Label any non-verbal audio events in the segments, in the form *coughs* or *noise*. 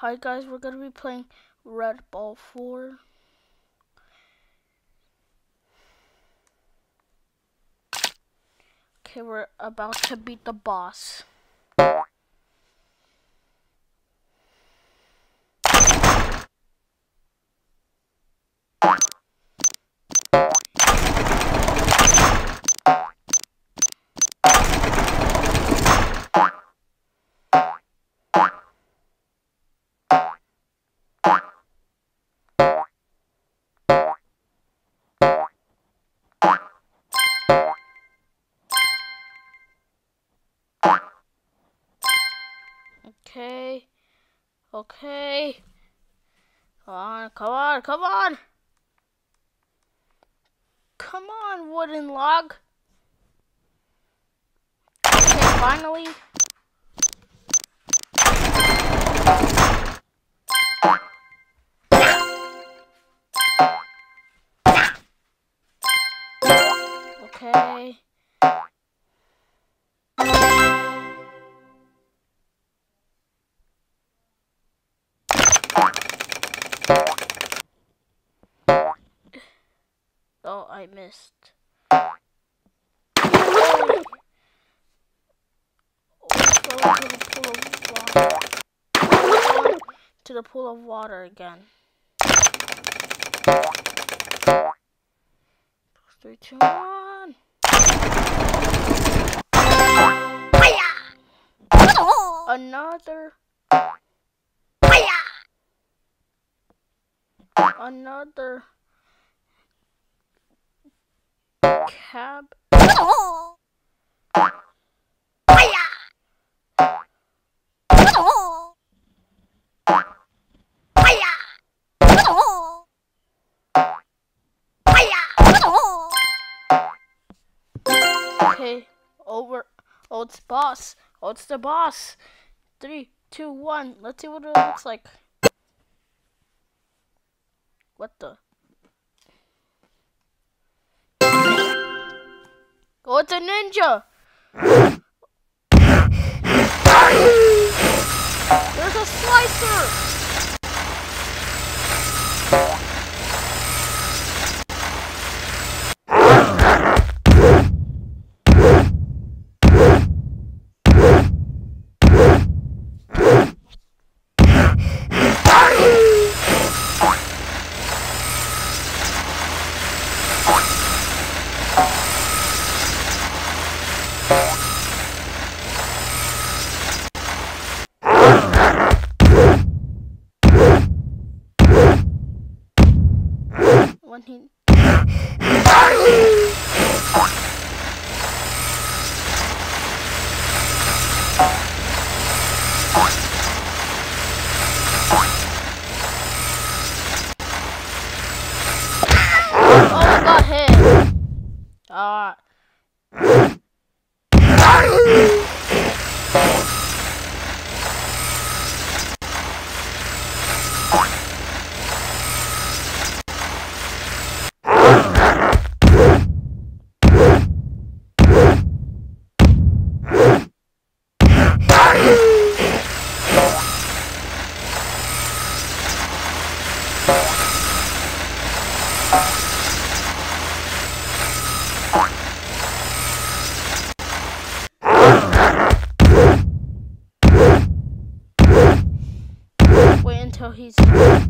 Hi guys, we're gonna be playing Red Ball 4. Okay, we're about to beat the boss. Okay. Come on, come on, come on. Come on, wooden log. Okay, finally. Okay. I missed. To the pool of water again. Three, two, one. Another. Another. Cab. Okay, over. Oh, it's boss. Oh, it's the boss. Three, two, one. Let's see what it looks like. What the? Oh, it's a ninja! *laughs* There's a slicer! I. sorriso.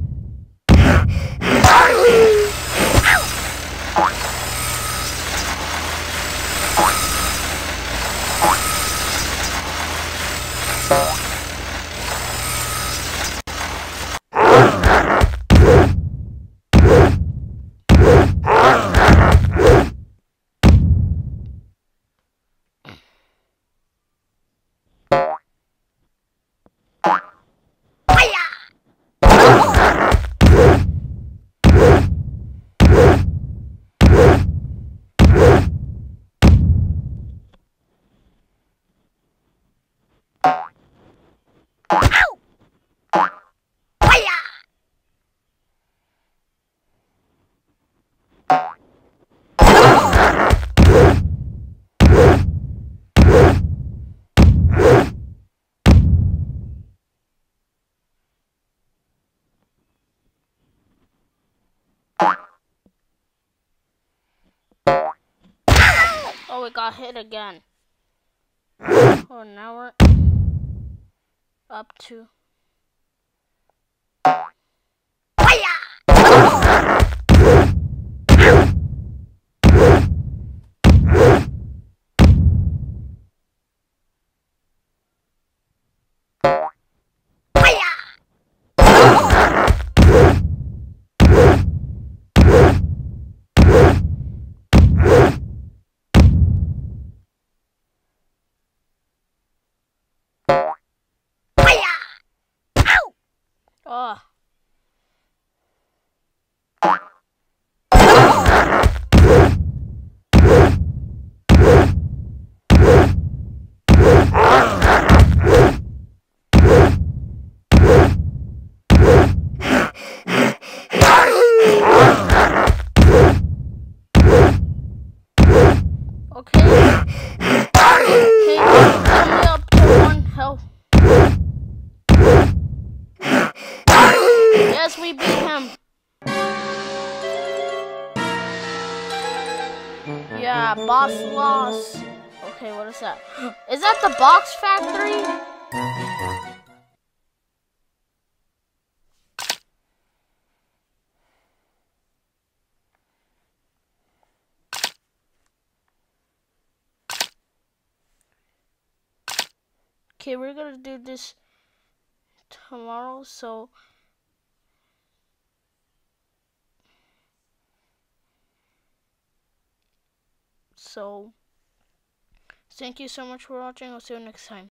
Oh, we got hit again. *coughs* Oh, now we're up to. Yeah, mm-hmm. boss loss. Okay, what is that? *gasps* Is that the box factory? Okay, we're gonna do this tomorrow, so so thank you so much for watching. I'll see you next time.